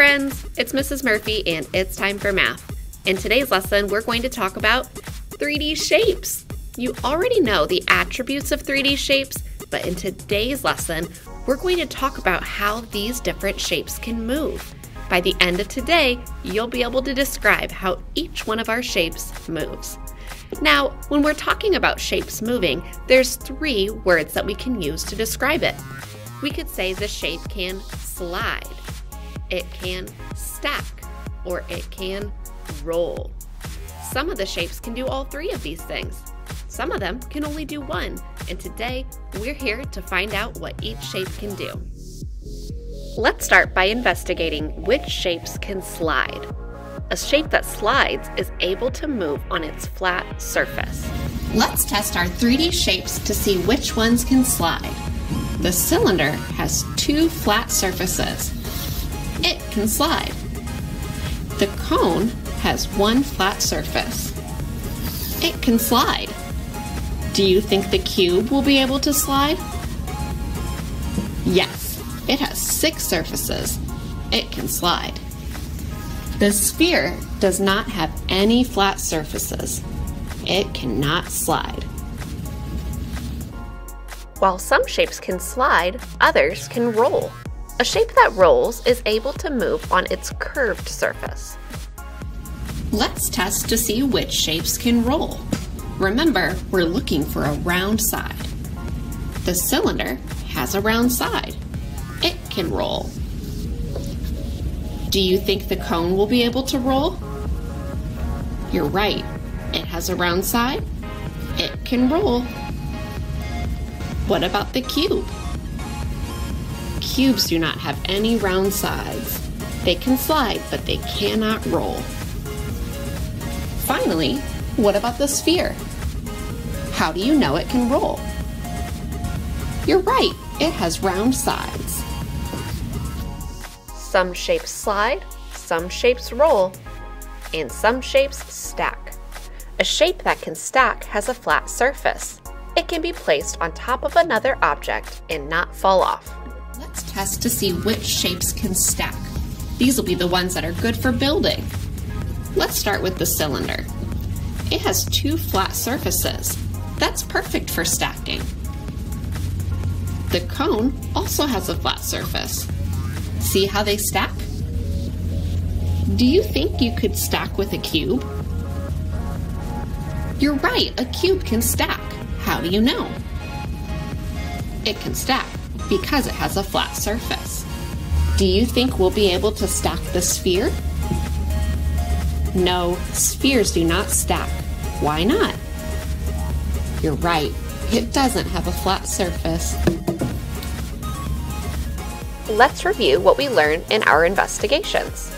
friends, it's Mrs. Murphy and it's time for math. In today's lesson, we're going to talk about 3D shapes. You already know the attributes of 3D shapes, but in today's lesson, we're going to talk about how these different shapes can move. By the end of today, you'll be able to describe how each one of our shapes moves. Now, when we're talking about shapes moving, there's three words that we can use to describe it. We could say the shape can slide, it can stack, or it can roll. Some of the shapes can do all three of these things. Some of them can only do one, and today we're here to find out what each shape can do. Let's start by investigating which shapes can slide. A shape that slides is able to move on its flat surface. Let's test our 3D shapes to see which ones can slide. The cylinder has two flat surfaces. It can slide. The cone has one flat surface. It can slide. Do you think the cube will be able to slide? Yes. It has six surfaces. It can slide. The sphere does not have any flat surfaces. It cannot slide. While some shapes can slide, others can roll. A shape that rolls is able to move on its curved surface. Let's test to see which shapes can roll. Remember, we're looking for a round side. The cylinder has a round side it can roll. Do you think the cone will be able to roll? You're right. It has a round side. It can roll. What about the cube? Cubes do not have any round sides. They can slide, but they cannot roll. Finally, what about the sphere? How do you know it can roll? You're right, it has round sides. Some shapes slide, some shapes roll, and some shapes stack. A shape that can stack has a flat surface. It can be placed on top of another object and not fall off. Let's test to see which shapes can stack. These will be the ones that are good for building. Let's start with the cylinder. It has two flat surfaces. That's perfect for stacking. The cone also has a flat surface. See how they stack? Do you think you could stack with a cube? You're right, a cube can stack. How do you know? It can stack because it has a flat surface. Do you think we'll be able to stack the sphere? No, spheres do not stack. Why not? You're right, it doesn't have a flat surface let's review what we learned in our investigations.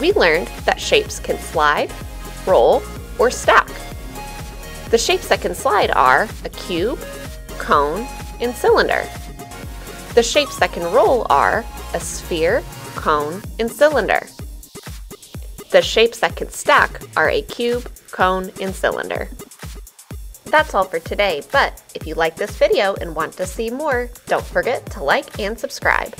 We learned that shapes can slide, roll, or stack. The shapes that can slide are a cube, cone, and cylinder. The shapes that can roll are a sphere, cone, and cylinder. The shapes that can stack are a cube, cone, and cylinder. That's all for today, but if you like this video and want to see more, don't forget to like and subscribe.